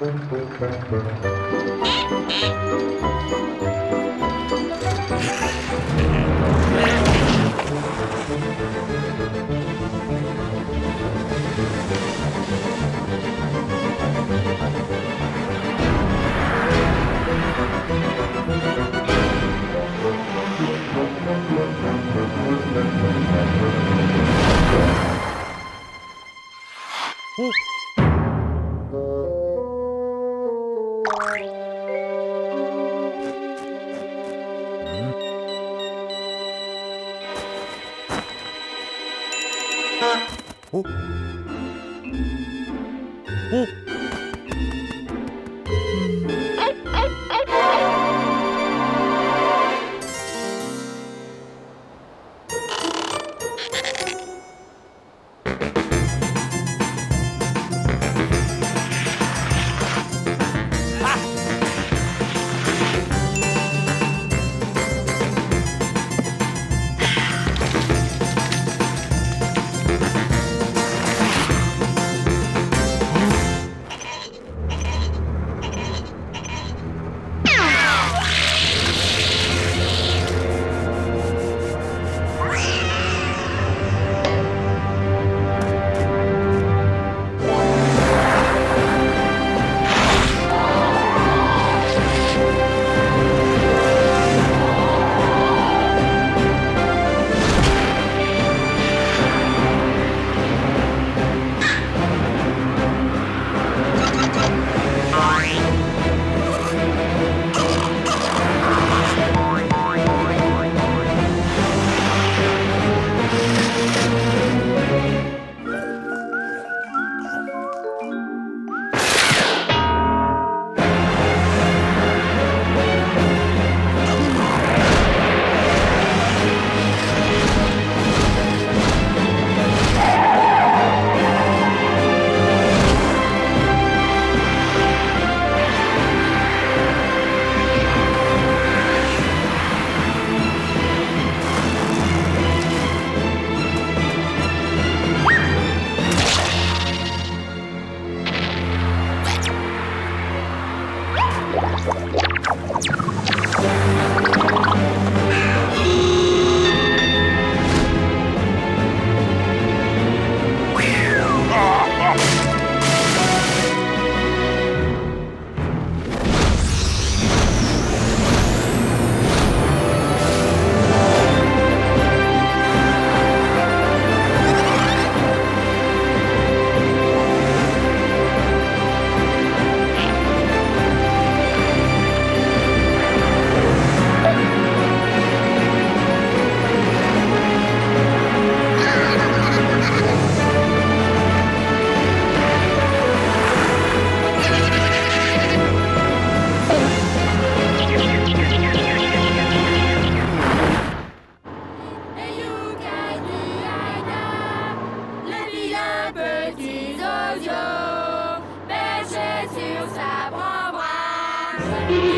Música 哦，哦。Thank you.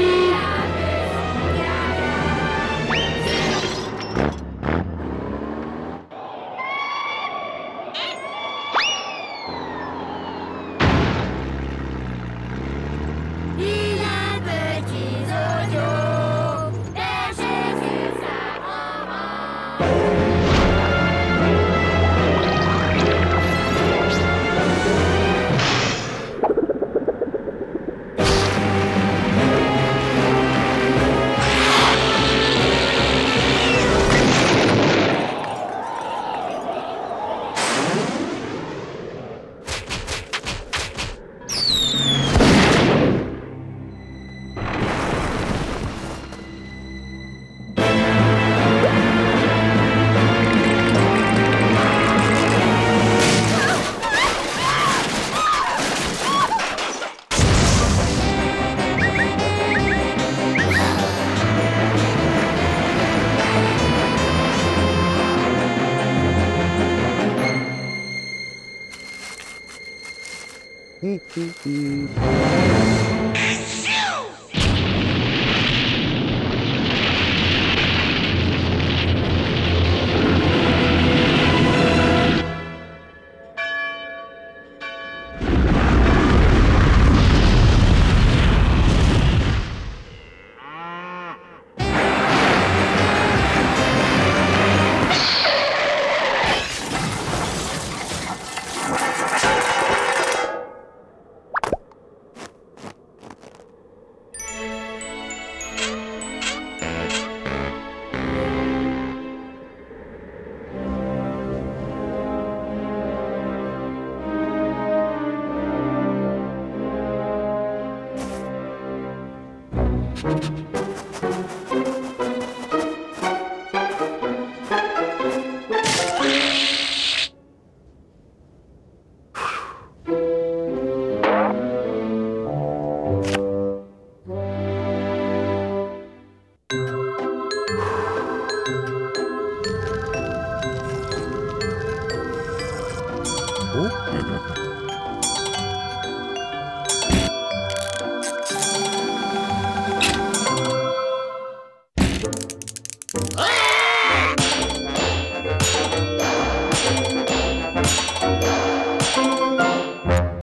do, do.